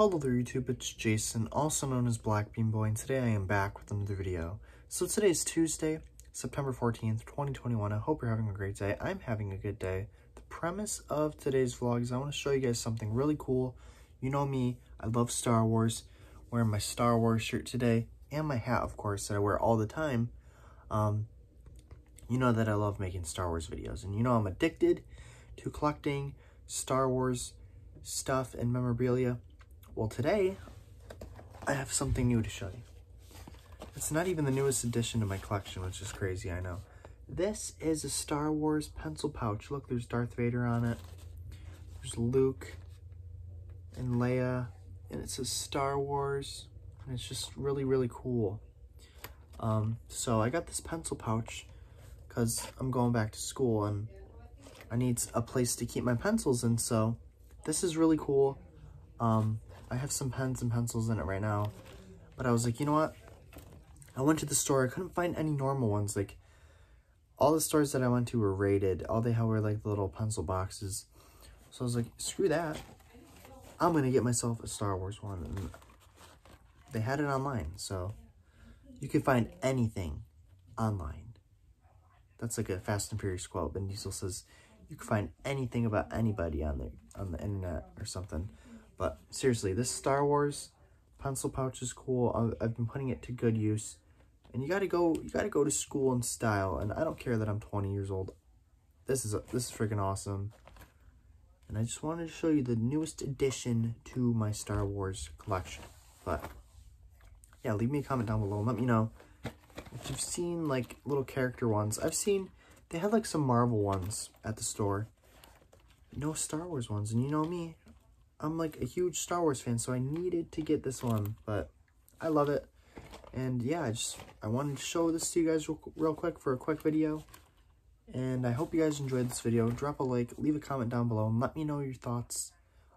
Hello there YouTube, it's Jason, also known as BlackBeanBoi, and today I am back with another video. So today is Tuesday, September 14th, 2021. I hope you're having a great day. I'm having a good day. The premise of today's vlog is I want to show you guys something really cool. You know me, I love Star Wars. Wearing my Star Wars shirt today, and my hat, of course, that I wear all the time. Um, you know that I love making Star Wars videos, and you know I'm addicted to collecting Star Wars stuff and memorabilia. Well, today, I have something new to show you. It's not even the newest addition to my collection, which is crazy, I know. This is a Star Wars pencil pouch. Look, there's Darth Vader on it. There's Luke and Leia, and it says Star Wars, and it's just really, really cool. Um, so I got this pencil pouch because I'm going back to school and I need a place to keep my pencils in, so this is really cool. Um, I have some pens and pencils in it right now. But I was like, you know what? I went to the store. I couldn't find any normal ones. Like, all the stores that I went to were rated. All they had were, like, the little pencil boxes. So I was like, screw that. I'm going to get myself a Star Wars one. And they had it online. So you could find anything online. That's like a Fast and Furious quote. Vin Diesel says, you can find anything about anybody on the, on the internet or something. But seriously, this Star Wars pencil pouch is cool. I've, been putting it to good use. And you gotta go, you gotta go to school in style. And I don't care that I'm 20 years old. This is, this is freaking awesome. And I just wanted to show you the newest addition to my Star Wars collection. But, yeah, leave me a comment down below and let me know if you've seen, like, little character ones. I've seen, they had, like, some Marvel ones at the store. No Star Wars ones. And you know me, I'm like a huge Star Wars fan, so I needed to get this one, but I love it. And yeah, I just, I wanted to show this to you guys real, real quick for a quick video. And I hope you guys enjoyed this video. Drop a like, leave a comment down below, and let me know your thoughts.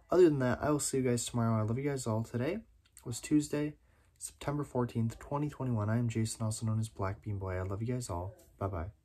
Other than that, I will see you guys tomorrow. I love you guys all. Today was Tuesday, September 14th, 2021. I am Jason, also known as BlackBeanBoi. I love you guys all. Bye-bye.